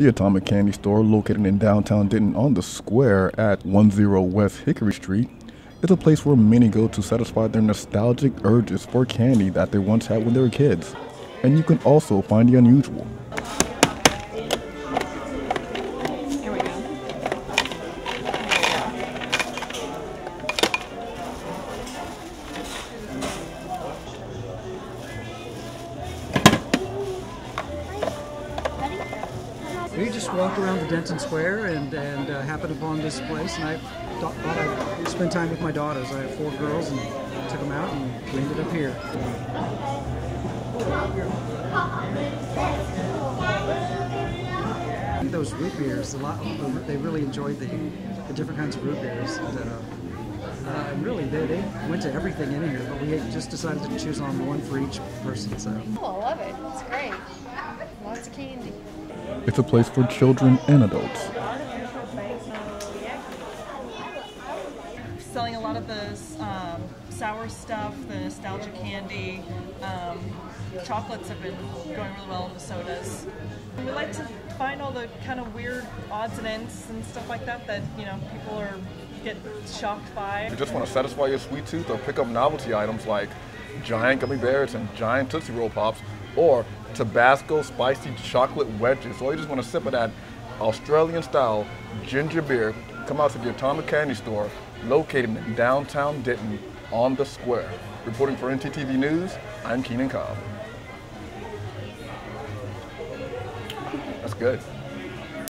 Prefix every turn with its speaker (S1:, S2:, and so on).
S1: The Atomic Candy Store, located in downtown Denton on the square at 10 West Hickory Street, is a place where many go to satisfy their nostalgic urges for candy that they once had when they were kids. And you can also find the unusual.
S2: We
S3: just walked around the Denton Square and, and uh, happened upon this place, and I thought, I'd spend time with my daughters. I have four girls, and took them out, and we ended up here. Those root beers, a lot, they really enjoyed the, the different kinds of root beers. Uh, uh, really, they, they went to everything in here, but we just decided to choose on one for each person. So.
S2: Oh, I love it. It's great. Lots of candy.
S1: It's a place for children and adults.
S4: Selling a lot of the um, sour stuff, the nostalgia candy. Um, chocolates have been going really well in the sodas. We like to find all the kind of weird odds and ends and stuff like that that you know people are get shocked by.
S1: You just want to satisfy your sweet tooth or pick up novelty items like giant gummy bears and giant Tootsie Roll Pops or Tabasco spicy chocolate wedges, or you just want to sip of that Australian style ginger beer, come out to the Atomic Candy Store located in downtown Denton on the square. Reporting for NTTV News, I'm Keenan Cobb. That's good.